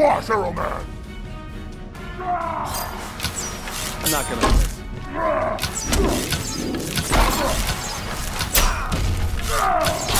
Squash, Arrow Man! I'm not gonna miss.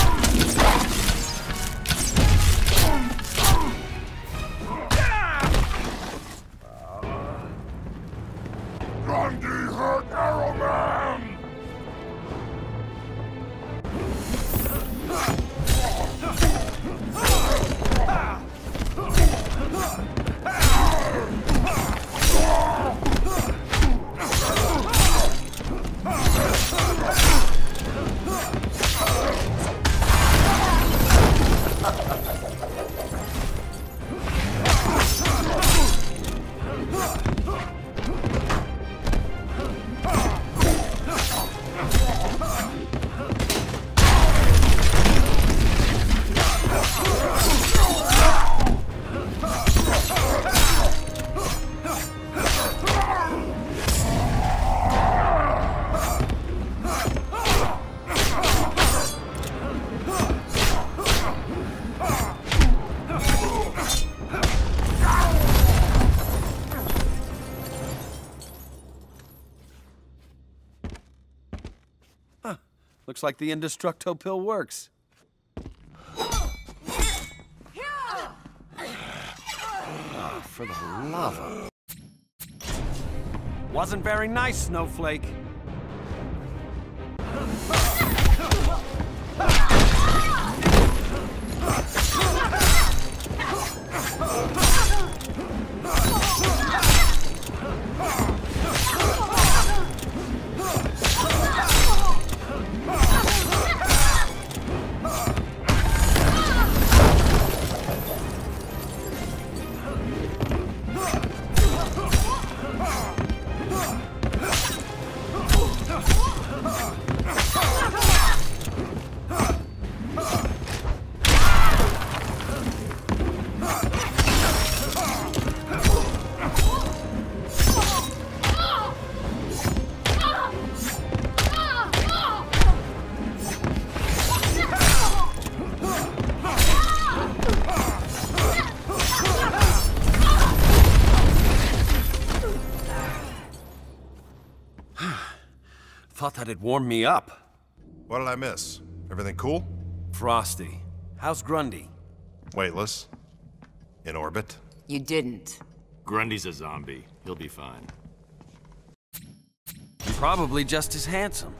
Looks like the Indestructo pill works. Ah, for the love of... Wasn't very nice, Snowflake. Thought that'd warm me up. What did I miss? Everything cool? Frosty. How's Grundy? Weightless? In orbit? You didn't. Grundy's a zombie. He'll be fine. Probably just as handsome.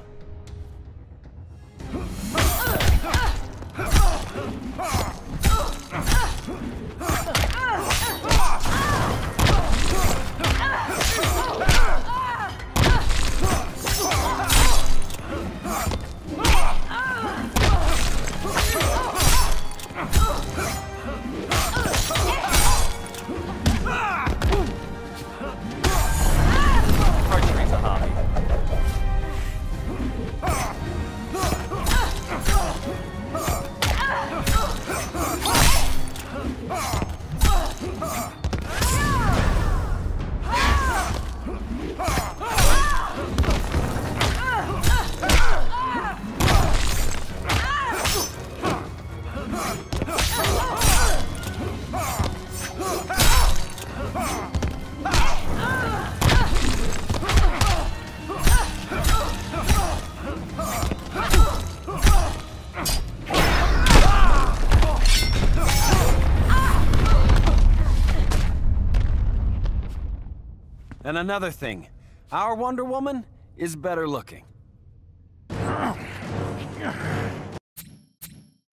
And another thing, our Wonder Woman is better looking.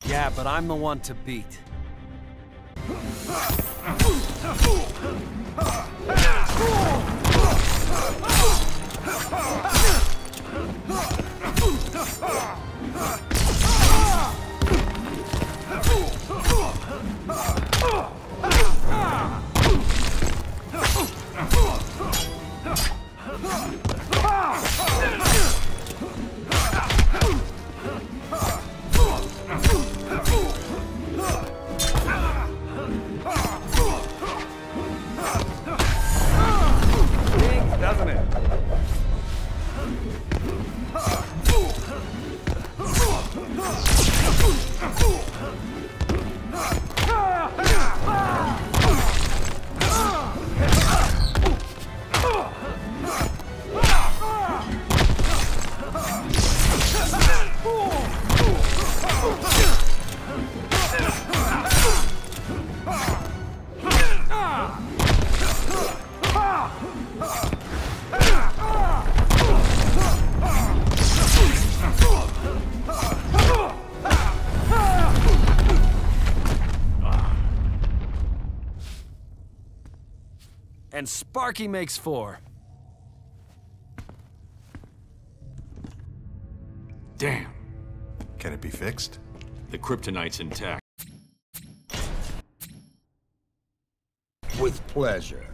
Yeah, but I'm the one to beat. Ah! And Sparky makes four. Damn. Can it be fixed? The kryptonite's intact. With pleasure.